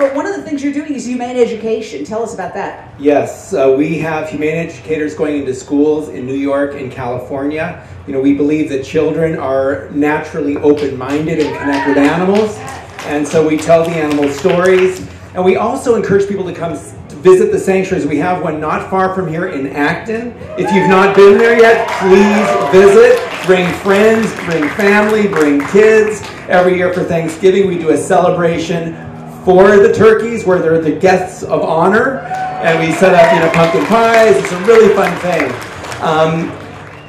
but one of the things you're doing is humane education. Tell us about that. Yes, uh, we have humane educators going into schools in New York and California. You know, we believe that children are naturally open-minded and connect with animals, and so we tell the animal stories. And we also encourage people to come visit the sanctuaries. We have one not far from here in Acton. If you've not been there yet, please visit. Bring friends, bring family, bring kids. Every year for Thanksgiving, we do a celebration for the turkeys where they're the guests of honor. And we set up, you know, pumpkin pies. It's a really fun thing. Um,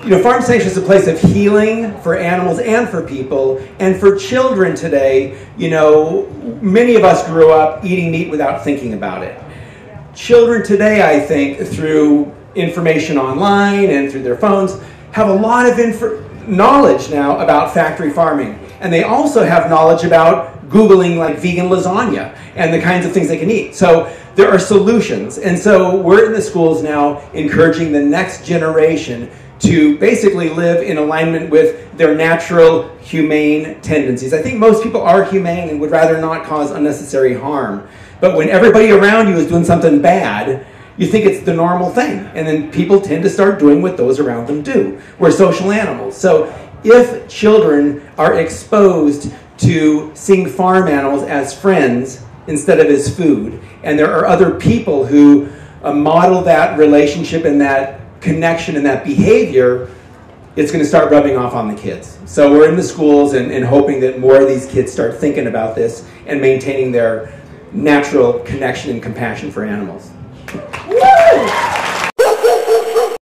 you know, Farm Sanctuary is a place of healing for animals and for people. And for children today, you know, many of us grew up eating meat without thinking about it. Children today, I think, through information online and through their phones, have a lot of knowledge now about factory farming. And they also have knowledge about Googling like vegan lasagna and the kinds of things they can eat. So there are solutions. And so we're in the schools now encouraging the next generation to basically live in alignment with their natural humane tendencies. I think most people are humane and would rather not cause unnecessary harm. But when everybody around you is doing something bad, you think it's the normal thing. And then people tend to start doing what those around them do. We're social animals. So if children are exposed to seeing farm animals as friends instead of as food, and there are other people who uh, model that relationship and that connection and that behavior, it's going to start rubbing off on the kids. So we're in the schools and, and hoping that more of these kids start thinking about this and maintaining their natural connection and compassion for animals. Woo!